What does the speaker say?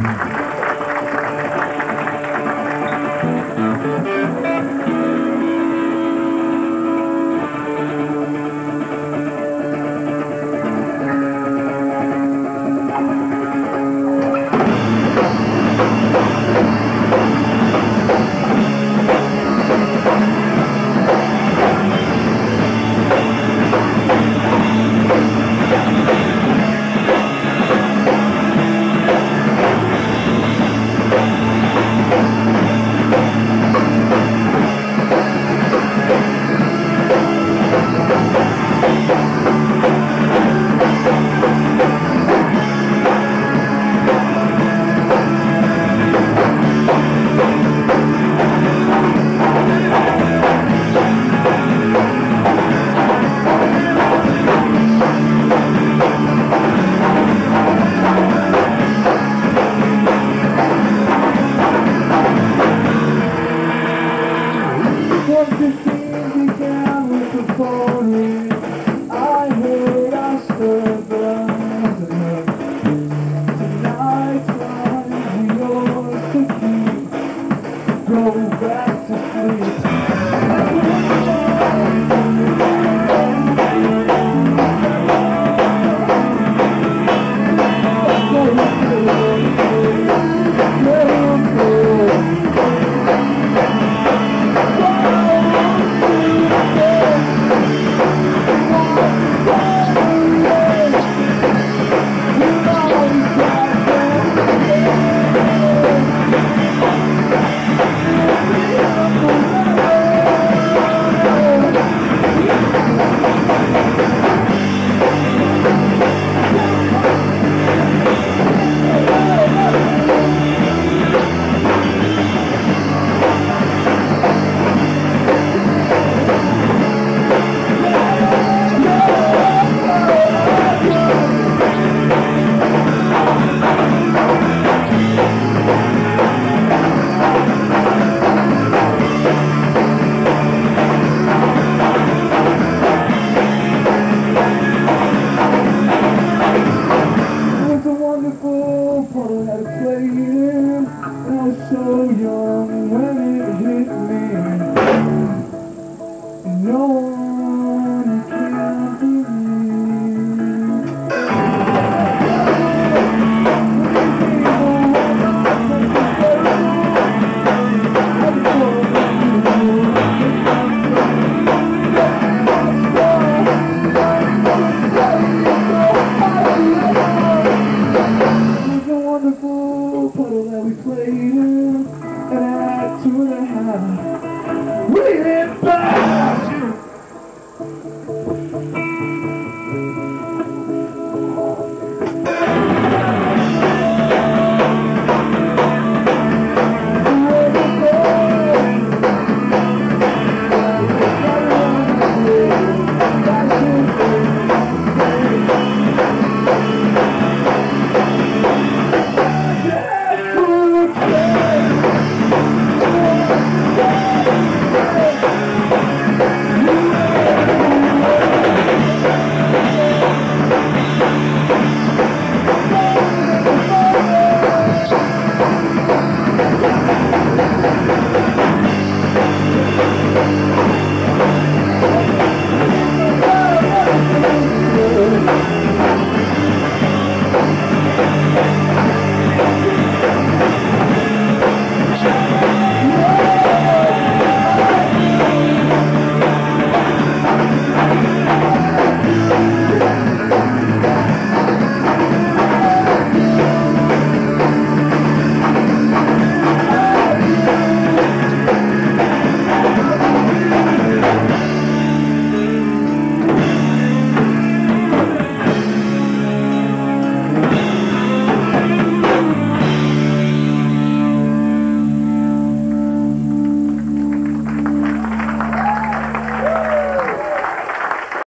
Amen.